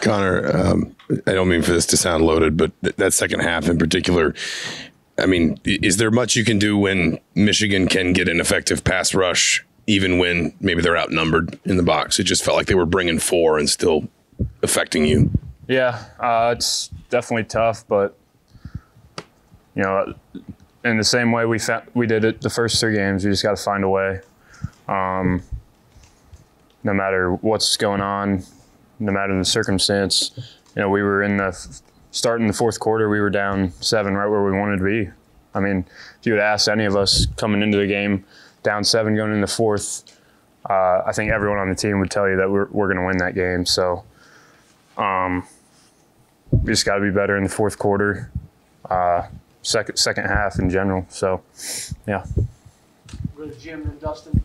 Connor, um, I don't mean for this to sound loaded, but th- that second half in particular, I mean, is there much you can do when Michigan can get an effective pass rush, even when maybe they're outnumbered in the box? It just felt like they were bringing four and still affecting you. Yeah, uh, it's definitely tough, but you know, in the same way we fa- we did it the first three games, we just got to find a way. Um, no matter what's going on, no matter the circumstance, you know, we were in the starting the fourth quarter, we were down seven, right where we wanted to be. I mean, if you would ask any of us coming into the game, down seven going into the fourth, uh, I think everyone on the team would tell you that we're, we're going to win that game. So um, we just got to be better in the fourth quarter, uh, second second half in general. So, yeah. Go to Jim and Dustin.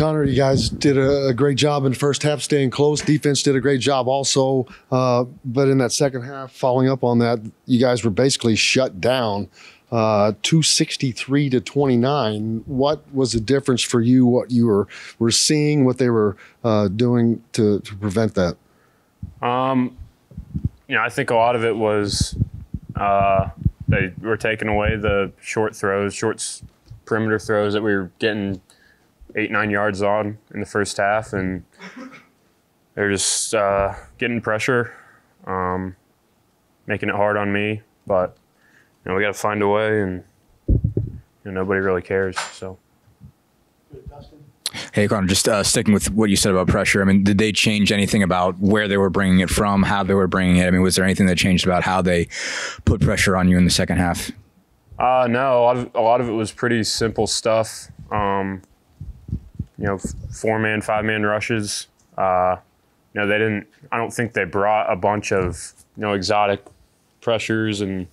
Connor, you guys did a, a great job in the first half, staying close. Defense did a great job also, uh, but in that second half, following up on that, you guys were basically shut down, uh, two sixty three to twenty nine. What was the difference for you? What you were were seeing, what they were uh, doing to to prevent that? Um, you know, I think a lot of it was uh, they were taking away the short throws, short perimeter throws that we were getting eight, nine yards on in the first half, and they're just uh, getting pressure, um, making it hard on me. But you know, we got to find a way, and you know, nobody really cares. So. Go to Dustin. Hey, Connor, just uh, sticking with what you said about pressure. I mean, did they change anything about where they were bringing it from, how they were bringing it? I mean, was there anything that changed about how they put pressure on you in the second half? Uh, no, a lot of a lot of it was pretty simple stuff. Um, you know, four man, five man rushes. Uh, you know, they didn't. I don't think they brought a bunch of you know exotic pressures and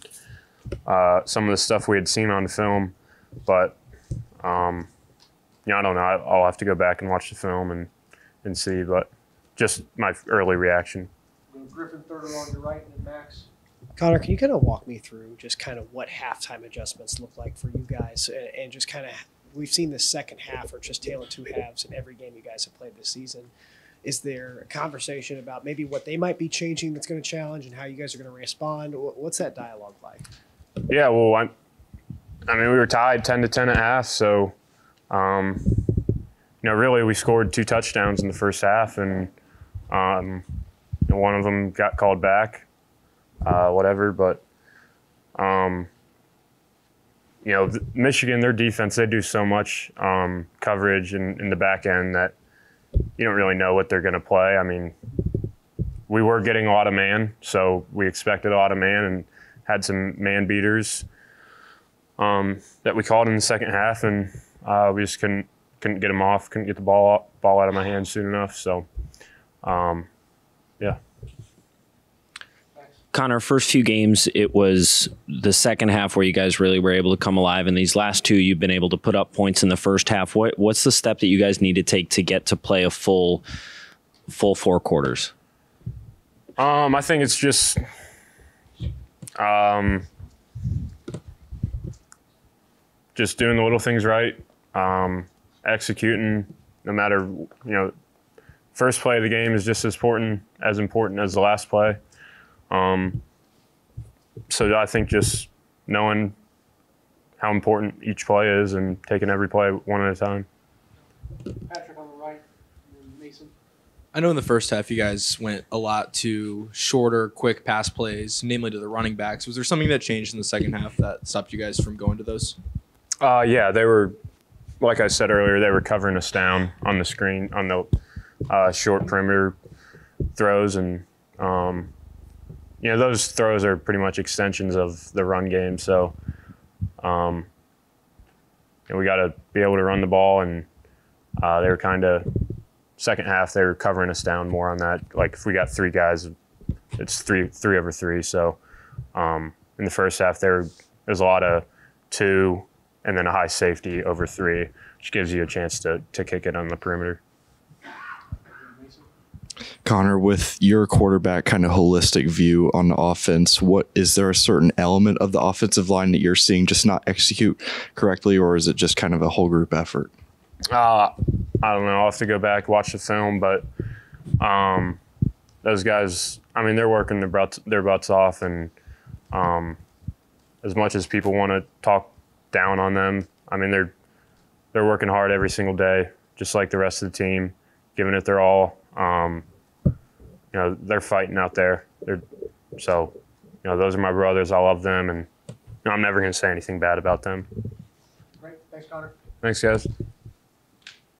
uh, some of the stuff we had seen on film, but um, you know, I don't know. I, I'll have to go back and watch the film and and see. But just my early reaction. Griffin third along your right, and then Max. Connor, can you kind of walk me through just kind of what halftime adjustments look like for you guys, and, and just kind of we've seen the second half or just tale of two halves in every game you guys have played this season. Is there a conversation about maybe what they might be changing that's going to challenge and how you guys are going to respond? What's that dialogue like? Yeah, well, I, I mean, we were tied ten to ten at half, so, um, you know, really, we scored two touchdowns in the first half, and um, one of them got called back, uh, whatever. But, um, you know, Michigan, their defense, they do so much um, coverage in, in the back end that you don't really know what they're going to play. I mean, we were getting a lot of man, so we expected a lot of man, and had some man beaters um, that we called in the second half, and uh, we just couldn't couldn't get them off, couldn't get the ball ball out of my hands soon enough. So, um, yeah. Connor, first few games, it was the second half where you guys really were able to come alive. And these last two, you've been able to put up points in the first half. What what's the step that you guys need to take to get to play a full full four quarters? Um, I think it's just um, just doing the little things right, um, executing. No matter you know, first play of the game is just as important as important as the last play. Um, so I think just knowing how important each play is and taking every play one at a time. Patrick on the right, Mason. I know in the first half you guys went a lot to shorter, quick pass plays, namely to the running backs. Was there something that changed in the second half that stopped you guys from going to those? Uh, yeah, they were, like I said earlier, they were covering us down on the screen on the uh, short perimeter throws, and um, you know those throws are pretty much extensions of the run game. So, um, we got to be able to run the ball, and uh, they were kind of second half they were covering us down more on that. Like if we got three guys, it's three three over three. So um, in the first half there there's a lot of two and then a high safety over three, which gives you a chance to to kick it on the perimeter. Connor, with your quarterback kind of holistic view on the offense, what is there a certain element of the offensive line that you're seeing just not execute correctly, or is it just kind of a whole group effort? Uh, I don't know. I'll have to go back watch the film, but um, those guys, I mean, they're working their butts, their butts off, and um, as much as people want to talk down on them, I mean, they're they're working hard every single day, just like the rest of the team, giving it their all. Um, you know, they're fighting out there. They're so, you know, those are my brothers. I love them, and you know, I'm never going to say anything bad about them. Great, thanks, Connor. Thanks, guys.